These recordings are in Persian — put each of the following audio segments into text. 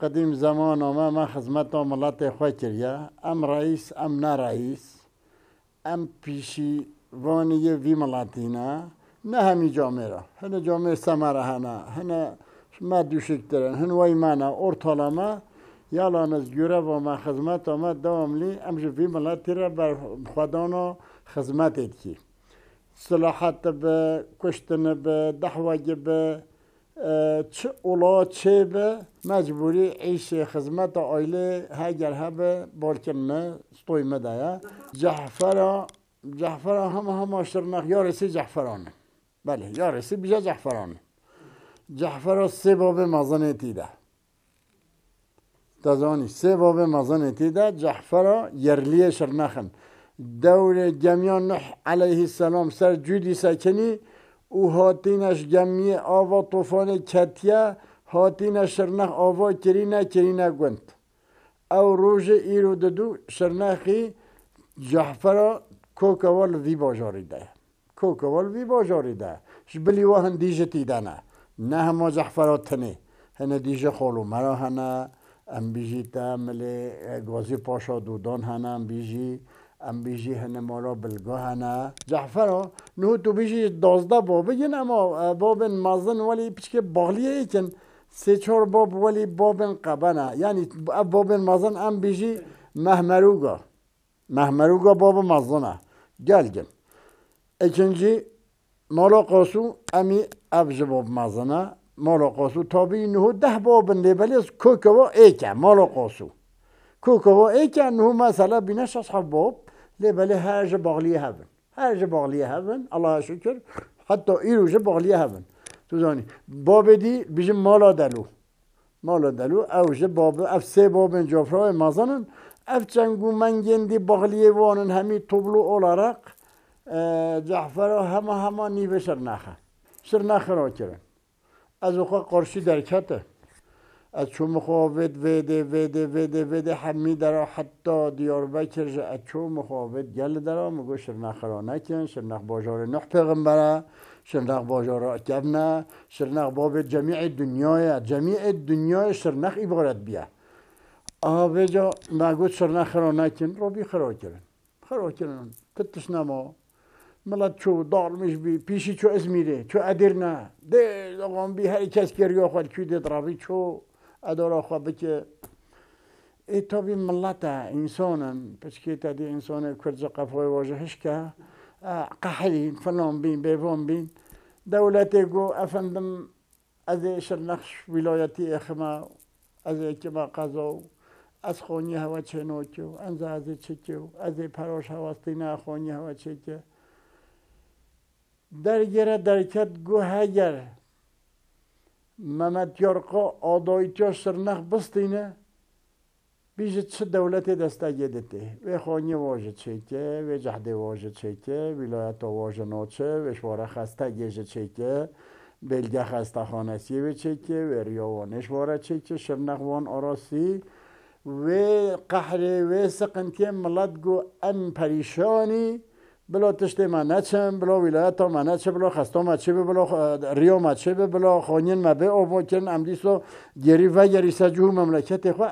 قدیم زمان آمه من خدمت ملت خواه ام رئیس ام نه رئیس ام پیشی وانی وی ملاتینا نه همی جامعه را. هنه جامعه سمره هنه هنه ما دوشکترن هن وای مانا ortalama یالانز گوره و ما خدمت آمد دواملی امش وی ملاتی را بر خدانا خدمت کی. صلاحت به کشتن به دحوه به چه اولا چه به مجبوری عیش خدمت آیله هگر هبه بالکن نه ستوی مدایا جعفر جعفر هم هم شرنخ یارسی جعفرانه بله یارسی بیجا جعفرانه جعفر سه باب مازن تیده تزانی سه باب مازن تیده جعفر یرلی شرنخن دور جمیان نح علیه السلام سر جودی سکنی او هاتینش جمعی آوا طوفان کتیه هاتینش شرنخ آوا کرینه کرینه گوند. او روژ ایرو ددو شرنخی جعفر کوکوال وی باجاری ده کوکوال وی باجاری ده شبلی وهن دیجه تیدنه نه. همه جعفرات تنه. هنه دیجه خالو مرا هنه ام بیجی تعمل گازی پاشا دودان هنه ام بیجی ام بیجی هنه مارا بلگاه هنه. جعفر نو تو بیجی دازده بابه ین اما بابن مازن ولی پیچکه باغلیه ایکن. سه چهار باب ولی بابن قبنه. یعنی بابن مازن ام بیجی مهمروگا. مهمروگا باب گل گل ikinci مالا قاسو امی ابز باب مزنه. مالا قاسو تابی نهو ده بابن لیبلیز کوکوا ایکه مالا قاسو. کوکوا ایکه نهو مثلا بینش اصحاب باب. لیبلی هر جا باغلیه هبن هر جا باغلیه هبن الله شکر حتی ایرو جا باغلیه هبن تو زانی باب دی بیجم مالا دلو مالا دلو او جا باب اف سه بابن جافرای مزنن اف چنگو منگندی باغلیه وانن همی طبلو olarak جعفر همه همه نیوه شرنخه شرنخه را کرن از اوخا قرشی درکته از چون مخابت ویده ویده ویده ویده همی درا حتی دیار بکر از چون مخابت گل درا مگو شرنخ را نکن شرنخ باجار نح پیغمبره شرنخ باجار اکبنه شرنخ باب جمیع دنیای جمیع دنیای شرنخ عبارت بیا آه جا مگو شرنخ را نکن رو بی خرا کرن. خرا کرن تتش نما. ملت چو دارمش بی پیشی چو ازمیره چو ادرنه ده آقام بی هر کس گریا خود کی ده درابی چو. ادارا خود بکه ای تابی ملت انسانن پس که تا دی انسان کرد قفای واجهش که قحلین فلان بین بیوان بین. دولت گو افندم از شرنخش ولایتی اخما از اکما قضا از خونی هوا چه نوکیو انزا از چکیو از پراش هواستینه خونی هوا چکیو درگیره درکت گو هگر ممت یارقا آدایتیا سرنخ بستینه بیجه چه دولت دسته گدته و خانی واجه چیکه و جهده واجه چیکه ولایت واجه ناچه و شواره خسته گیجه چیکه بلگه خسته خانسی و چیکه و ریاوانش واره چیکه شرنخ وان آراسی و قهر و سقنتی ملت گو ام پریشانی بلا تشت ما نچم بلا ولایت ما نچه بلا خستا ما چه بلا ریا ما چه بلا خانین ما به او کن ام دیسو گری و گری سجو مملکت خو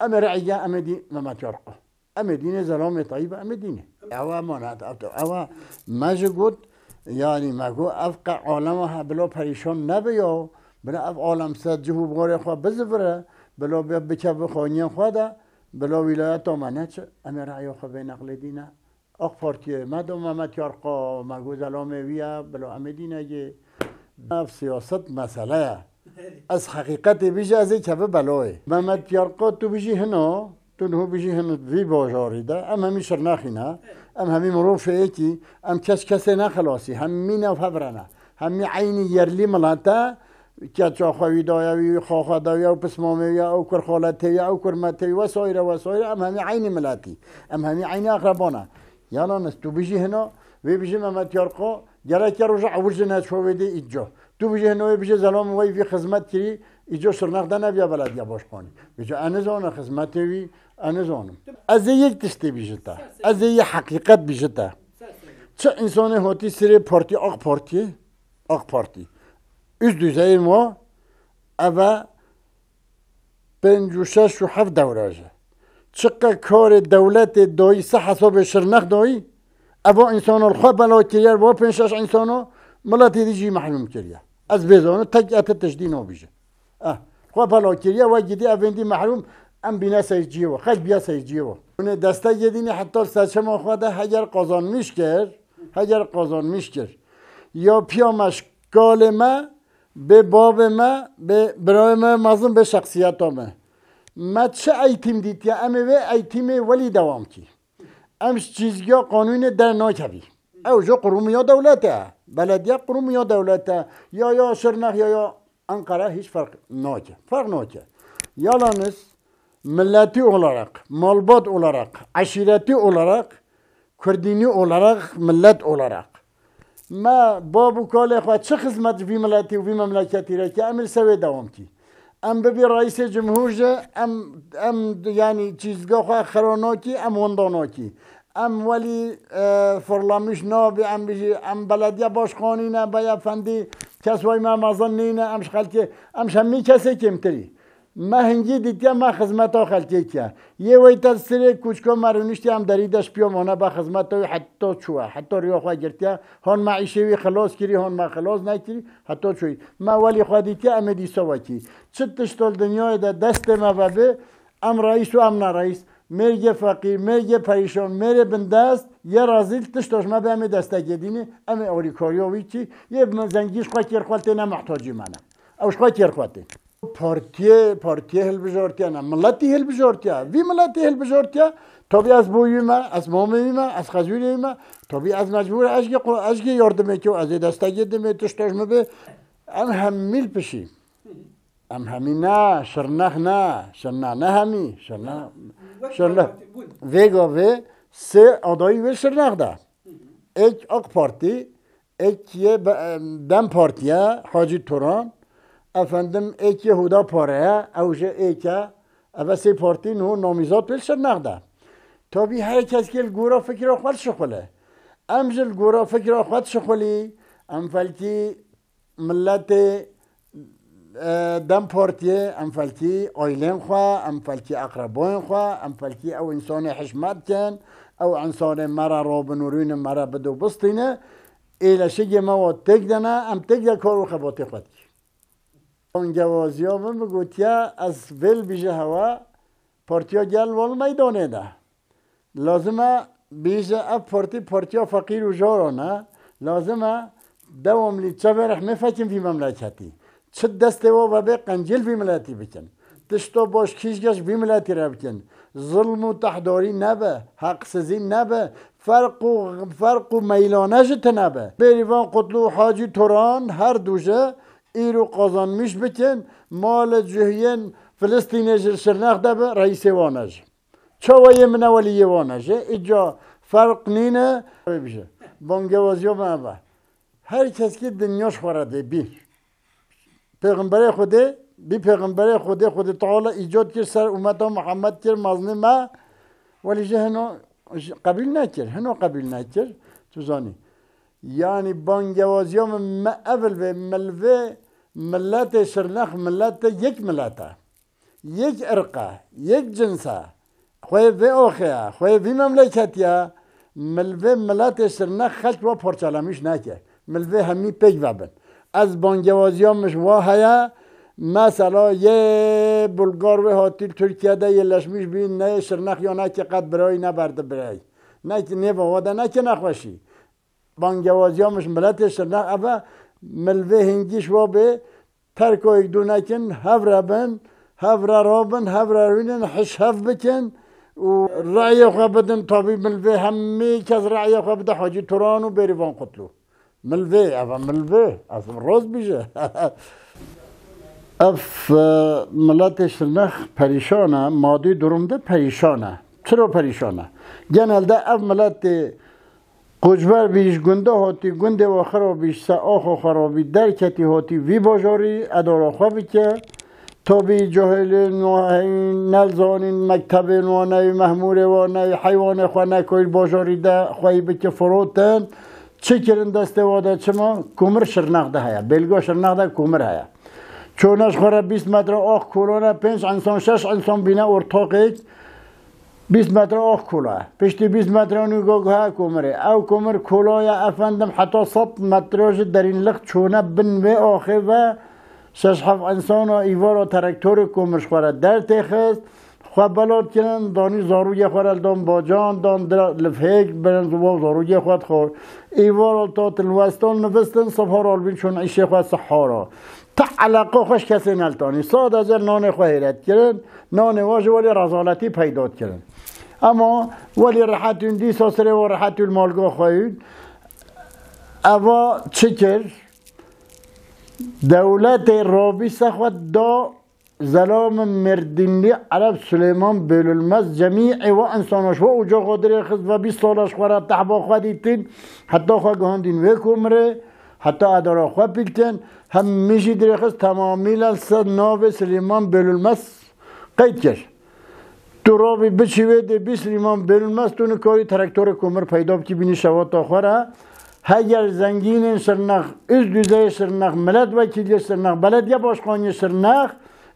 ام رعیه ام دی یرقه ام دین زلام طیب ام دینه اوا مانات اوا ماجه گود یعنی مگو افق عالم ها بلا پریشان نبیا بلا اف عالم سجو بغار خو بزفره بلا بکه بخانین خو ده بلا ولایت ما نچه ام رعیه خو به نقل دینه آق پارتیه مدام محمد یارقا مگو زلام ویا بلا امدینه سیاست مسئله. از حقیقت بیجه از که به بلاه محمد یارقا تو بیجی هنو؟ تو نه بیجی هنو وی باجاری ده ام همی شرناخی نه ام همی مروف ایکی. ام کس کسی نخلاصی. همی نفبرنه. همی عینی یرلی ملاتا که چا خوی دایوی خواه دایو او پسمامی او کر خالتی او کر متی و سایر و سایر. ام همی عینی ملاتی. ام همی عینی اقربانه. یانا نست. تو بیجی هنا وی بیجی محمد یارقا گره که روزا عورج نشو ویدی ایجا تو بیجی هنا وی بیجی زلام وی وی خدمت کری ایجا سرنخ دنه بیا بلدیا باشخانی بیجا انا زانه خدمت وی انا زانم از یک تشتی بیجتا از یک حقیقت بیجتا چه انسانی هاتی سری پارتی آق پارتی؟ آق پارتی. üst düzey ما اما پنج و هفت دوراجه چقدر کار دولت دایی سه حساب شرنخ دایی؟ ابا انسان الخواه بلا کریر و پنج شش انسانو ملاتی دیجی محروم کریه از بزانو تک ات تشدی نابیجه. اه خواه بلا کریه و گیدی اوندی محروم ام بینا سیجیه و خیلی بیا سیجیه و. اون دسته یدینی حتی سچه ما خواده هگر قازان میش کرد هگر قازان میش کرد. یا پیامش گال ما به باب ما به برای ما مازم به شخصیت ما. ما چه ایتیم دید یا امه و ایتیم ولی دوام کی امش چیزگیا قانون در ناکبی او جو قرومیا دولته بلدیه قرومیا دولته یا یا شرنخ یا یا انقره هیچ فرق ناکه فرق ناکه yalnız milleti olarak, malbat olarak, aşireti olarak, Kürdini olarak, millet olarak. ما بابو کال خواهد چه خدمت وی ملتی و وی مملکتی را که امر سوی ئەم ببی ڕیسێ جمهورژە ئەم ئەم ینی چیزگەخوا خەرۆنۆکی ئەم وەندۆنۆکی. ئەم وەلی فڕڵەمیش نۆبی ئەم بژی ئەم بەلەدیە بۆشخۆنینە بە یە فەندی کەس وای مامەزن نینە ئەم شخەلکێ ئەم شەممی کەسێکیم تری. کمتری ما هنگی دیدیا ما خدمت ها خلکی کیا یه وی تر سری کوچکا مرونشتی هم دریدش پیا مانه با خدمت های حتی چوه حتی ریا خواه گرتیا. هان معیشه وی خلاص کری هان ما خلاص نکری حتی چوی. ما ولی خواه دیدیا ام دیسا وکی چه تشتال دنیای ده دست ما ببه ام رئیس و ام نرئیس. مرگ فقیر مرگ پریشان مر بندست. یه رازیل تشتاش ما به ام دسته گدینی ام اوریکاریا وی چی؟ یه زنگیش خواه کر خواهتی نه محتاجی منه. اوش خواه کر خواهتی پارتیه پارتیه هل بجارتیا نه. ملتی هل بجارتیا. وی ملتی هل بجارتیا؟ تو بی از بوی ما از ما می ما از خزوی ما. از مجبور اجگ کیو از دسته گید می توش توش به ام هم میل پشی. ام همی نه شرنخ نه. شرنا نه همی. شرنا شرنا وی گو وی سه آدایی وی شرنخ ده. ایک اق پارتی ایک یه دم پارتیه حاجی توران. Efendim ek Yehuda paraya evje eke eve سی پارتی نو نامیزاد پیل نقده تابی هر کس که گورا فکر خود شخوله ام جل گورا فکر خود شخولی ام فلکی ملت دم پارتیه ام فلکی آیلین خواه ام فلکی اقربان خواه ام فلکی او انسان حشمت کن او انسان مرا را بنورین مرا بدو بستینه ایلا شگه مواد تک دنه ام تک ده کارو خباتی خود جوازی من بگوتیا از ول بیشه هوا پارتیا گل وال میدانه لازمه بیشه اف پارتی پارتیا فقیر و جارانه لازمه دوام لی چه برخ مفکیم فی مملکتی چه دسته و به قنجل فی ملتی بکن تشتا باش کیشگش فی ملتی را بکن ظلم و تحداری نبه حق سزی نبه فرق و فرق و میلانه جت نبه بریوان قطلو حاجی توران هر دوشه ایرو قازانمیش بکن مال جهین فلسطین شرناخ ده به رئیس وانج چه من ولی وانج ایجا فرق نینه. بشه. بانگوازی ما با هر کس که دنیاش خورده بی. پیغمبر خوده بی پیغمبر خوده خود تعالی ایجاد کرد سر امت محمد کرد مظلم ما. ولی جه هنو قبیل نکرد. هنو قبیل نکرد. تو زانی. یعنی بانگوازی ما اول به ملوه ملت شرنخ ملت یک ملته یک ارقه یک جنسه خوی وی آخه خوی وی مملکتیه ملوه ملت شرنخ خلق و پرچالمیش نکه ملوه همی پیگ ببن از بانگوازی همش وا هیا. مثلا یه بلگار و هاتی ترکیه ده یه لشمیش بین نه شرنخ یا نه که قد برای نبرده برای. نه که نه واده نه که نخوشی. بانگوازی همش ملت شرنخ اوه. ملوه هنگیش و به ترک و دونکن هفره بن هفره رابن هفره روینن حش هف بکن. و رعی خواه بدن طبیب ملوه همه کس رعی خواه بده حاجی توران و بریوان قتلو. ملوه افا ملوه اصلا روز بیشه. اف ملت شرنخ پریشانه مادی درمده پریشانه. چرا پریشانه؟ genelde ev milletê قجبر بیش گنده هاتی گنده و خرابیش سعاخ و خرابی در کتی هاتی وی باجاری ادارا خوابی که تا بی جهل نوهین نلزانین مکتب نوانه محمور و نه حیوان خواه نکویل باجاری ده خواهی بکه فروتن چه کرن دسته واده؟ چه ما؟ کمر شرنق ده هیا. بلگا شرنق ده کمر هیا. چونش خواره بیست متر آخ کورونا پنج انسان شش انسان بینه ارتاقه 20 متر آخ کلا پشتی 20 متر اونو گوگه کمره او کمر کلای افندم حتی 100 مترش در این لخت چونه بن و آخه و شش هفت انسان و ایوار و ترکتور کمرش خوره. در تخست خواه بلاد کنن دانی زاروی خورل دان باجان دان لفهیک برن زبا زاروی خود خور. ایوار تا تلوستان نوستن سفار آلبین چون عیشه خود سحارا. تا علاقه خوش کسی نلتانی. ساد از نان خواه حیرت کرن نان واجه ولی رزالتی پیداد کرن. اما ولی راحتون دی ساسره و راحتون مالگاه خواهید. اوا چکر؟ دولت رابی سخوت دا زلام مردینی عرب سلیمان بلولمز جمیع و انسانش و اوجا قادر خز و 20 سالش خوره تحبا خودی تین حتی خواه گهاندین و حتی ادارا خواه پیلتن هم میشی در خز تمامیل صد ناو سلیمان بلولمز قید کرد تو رابی بچیوه ده بی سلیمان بلولمز تو نکاری ترکتور کمر پیدا بکی بینی شوات تا خوره. هگر زنگین سرنخ از دوزه سرنخ ملت وکیلی سرنخ بلدیه باشخانی سرنخ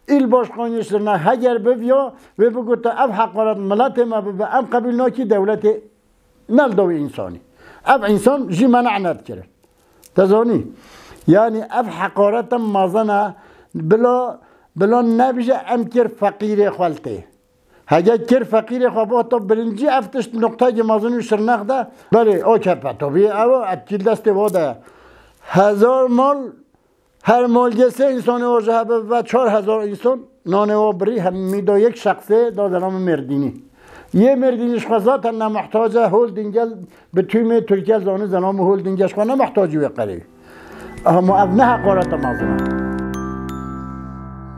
ایل باشخانی سرنخ هگر ببیا و بگو تا اف حقارت ملت ما ببا ام قبیل تزانی. یعنی اف حقارت مازنه بلا بلا نبیشه ام کر فقیر خالته هگه کر فقیر خواب تا برنجی افتش نقطه مازنی شرنخ ده بله او کپه تو. بی او اتکیل دست واده. هزار مال هر مال سه انسان واجه و چهار هزار انسان نانه و بری هم میدا یک شخصه دا نام مردینی. یه مردینش خوزات نه محتاج هولدینگل به توی ترکیه زانه زنام هولدینگش خواه نه محتاجی قریب. اما اب نه حقارت مازنه